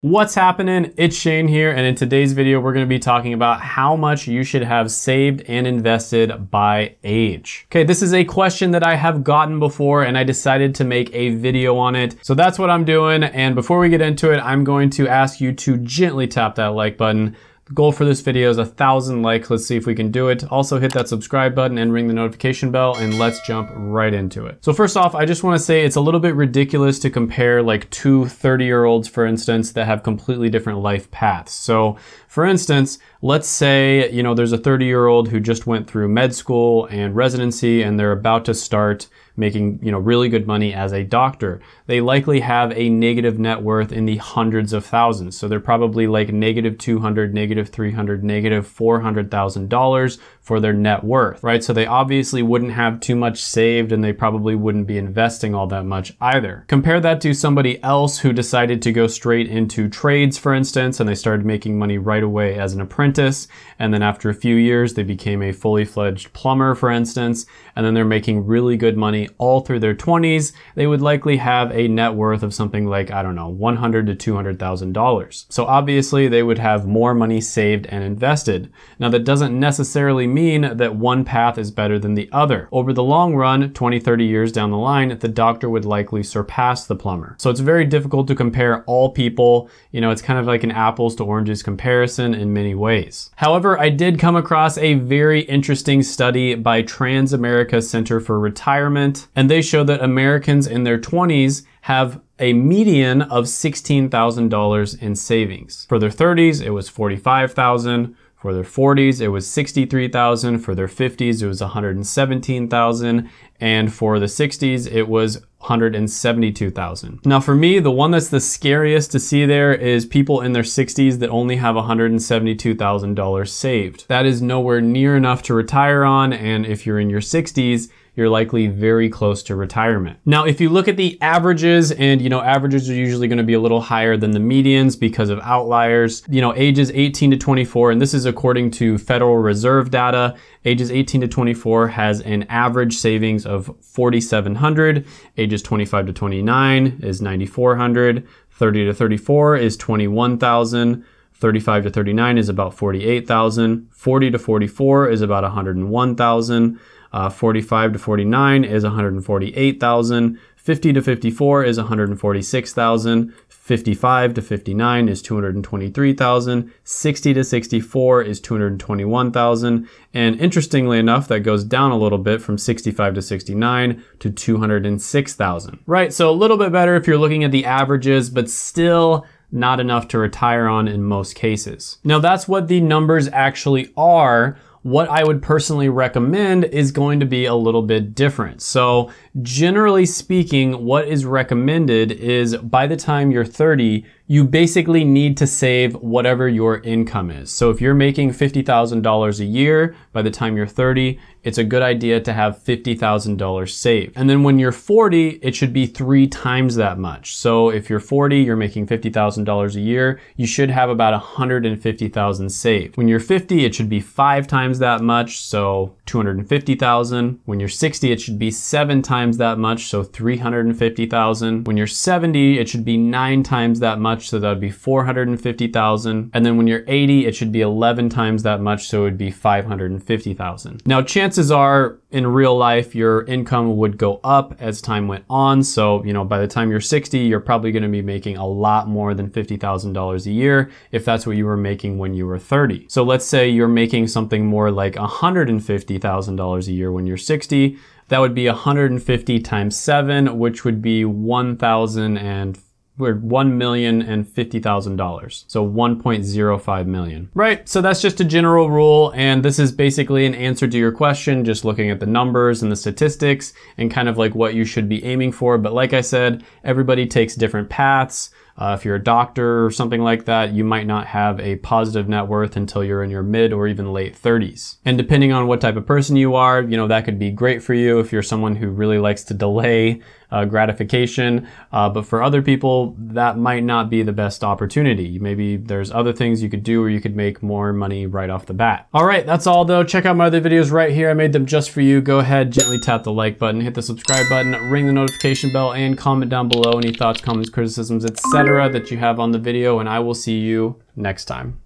What's happening? It's Shane here, and in today's video, we're gonna be talking about how much you should have saved and invested by age. Okay, this is a question that I have gotten before, and I decided to make a video on it. So that's what I'm doing, and before we get into it, I'm going to ask you to gently tap that like button goal for this video is a thousand likes. Let's see if we can do it. Also hit that subscribe button and ring the notification bell and let's jump right into it. So first off, I just wanna say it's a little bit ridiculous to compare like two 30 year olds, for instance, that have completely different life paths. So for instance, let's say, you know, there's a 30 year old who just went through med school and residency and they're about to start making, you know, really good money as a doctor. They likely have a negative net worth in the hundreds of thousands. So they're probably like negative 200, negative 300, negative $400,000 for their net worth, right? So they obviously wouldn't have too much saved and they probably wouldn't be investing all that much either. Compare that to somebody else who decided to go straight into trades, for instance, and they started making money right away as an apprentice. And then after a few years, they became a fully fledged plumber, for instance, and then they're making really good money all through their 20s, they would likely have a net worth of something like, I don't know, 100 to $200,000. So obviously they would have more money saved and invested. Now that doesn't necessarily mean that one path is better than the other. Over the long run, 20, 30 years down the line, the doctor would likely surpass the plumber. So it's very difficult to compare all people. You know, it's kind of like an apples to oranges comparison in many ways. However, I did come across a very interesting study by Transamerica Center for Retirement and they show that Americans in their 20s have a median of $16,000 in savings. For their 30s, it was 45,000. For their 40s, it was 63,000. For their 50s, it was 117,000. And for the 60s, it was 172,000. Now for me, the one that's the scariest to see there is people in their 60s that only have $172,000 saved. That is nowhere near enough to retire on. And if you're in your 60s, you're likely very close to retirement. Now, if you look at the averages, and you know, averages are usually gonna be a little higher than the medians because of outliers, you know, ages 18 to 24, and this is according to Federal Reserve data, ages 18 to 24 has an average savings of 4,700, ages 25 to 29 is 9,400, 30 to 34 is 21,000, 35 to 39 is about 48,000, 40 to 44 is about 101,000, uh, 45 to 49 is 148,000. 50 to 54 is 146,000. 55 to 59 is 223,000. 60 to 64 is 221,000. And interestingly enough, that goes down a little bit from 65 to 69 to 206,000. Right, so a little bit better if you're looking at the averages, but still not enough to retire on in most cases. Now that's what the numbers actually are what I would personally recommend is going to be a little bit different. So generally speaking, what is recommended is by the time you're 30, you basically need to save whatever your income is. So if you're making $50,000 a year, by the time you're 30, it's a good idea to have $50,000 saved. And then when you're 40, it should be three times that much. So if you're 40, you're making $50,000 a year, you should have about 150,000 saved. When you're 50, it should be five times that much, so 250,000. When you're 60, it should be seven times that much, so 350,000. When you're 70, it should be nine times that much, much, so that would be 450,000. And then when you're 80, it should be 11 times that much, so it would be 550,000. Now, chances are in real life, your income would go up as time went on. So, you know, by the time you're 60, you're probably going to be making a lot more than $50,000 a year if that's what you were making when you were 30. So let's say you're making something more like $150,000 a year when you're 60. That would be 150 times 7, which would be 1,050 we're one million and fifty thousand dollars. So 1.05 million. Right, so that's just a general rule, and this is basically an answer to your question, just looking at the numbers and the statistics and kind of like what you should be aiming for. But like I said, everybody takes different paths. Uh, if you're a doctor or something like that, you might not have a positive net worth until you're in your mid or even late 30s. And depending on what type of person you are, you know, that could be great for you if you're someone who really likes to delay uh, gratification. Uh, but for other people, that might not be the best opportunity. Maybe there's other things you could do where you could make more money right off the bat. All right, that's all though. Check out my other videos right here. I made them just for you. Go ahead, gently tap the like button, hit the subscribe button, ring the notification bell, and comment down below any thoughts, comments, criticisms, etc. that you have on the video, and I will see you next time.